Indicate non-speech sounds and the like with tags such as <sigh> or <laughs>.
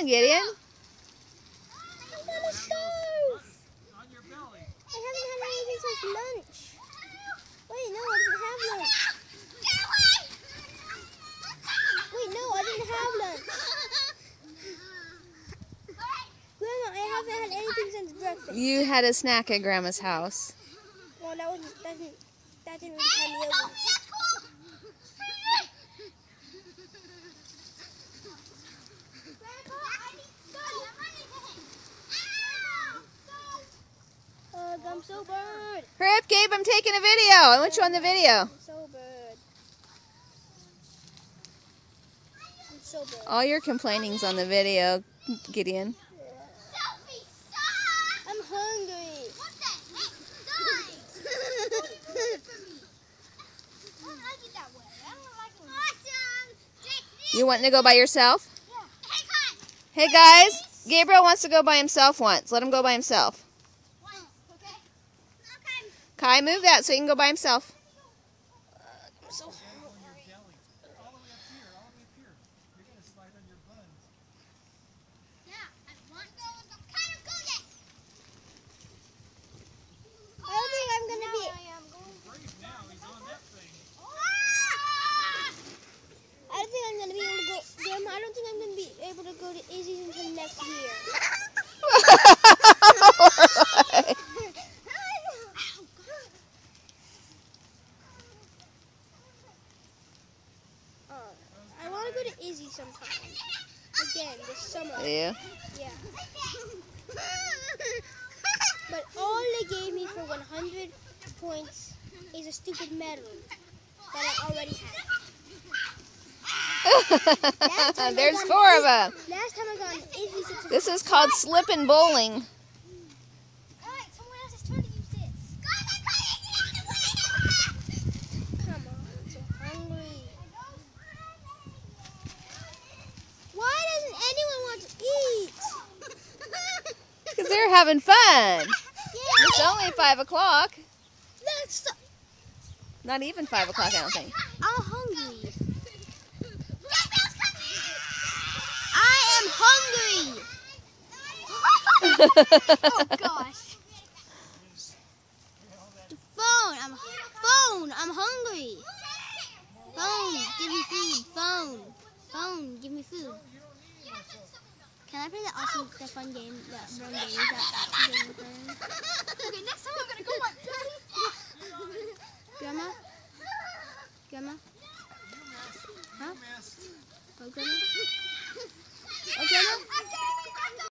on, Gideon. I'm I haven't had anything since lunch. Wait, no, I didn't have lunch. Wait, no, I didn't have lunch. Grandma, I haven't had anything since breakfast. You had a snack at Grandma's house. Well, that, was, that, didn't, that didn't really over. I'm so burned. Hurry up, Gabe. I'm taking a video. I want you on the video. I'm so burned. I'm so burned. All your complaining's on the video, Gideon. I'm hungry. You wanting to go by yourself? Hey come. Hey, guys. Gabriel wants to go by himself once. Let him go by himself. Kai, move that so he can go by himself. I'm able to be able to go to Izzy's until next year. I want to go to Izzy sometime. Again, this summer. yeah. Yeah. But all they gave me for 100 points is a stupid medal that I already have. <laughs> There's four of them. Last time I got an Izzy such a This is called slip and bowling. Alright, someone else is trying to use this. Come on, I'm so hungry. Why doesn't anyone want to eat? Because they're having fun. Yeah, It's only 5 o'clock. so, Not even 5 o'clock, I don't think. I'm hungry. I am hungry. oh gosh. The phone. I'm phone. I'm hungry. Phone. Give me food. Phone. Phone. Give me food. Can I play the awesome, the fun game, that run game that game Okay, next time I'm gonna go on <laughs> Grandma? Grandma? Huh? Oh, Grandma? <laughs> Oh, Grandma?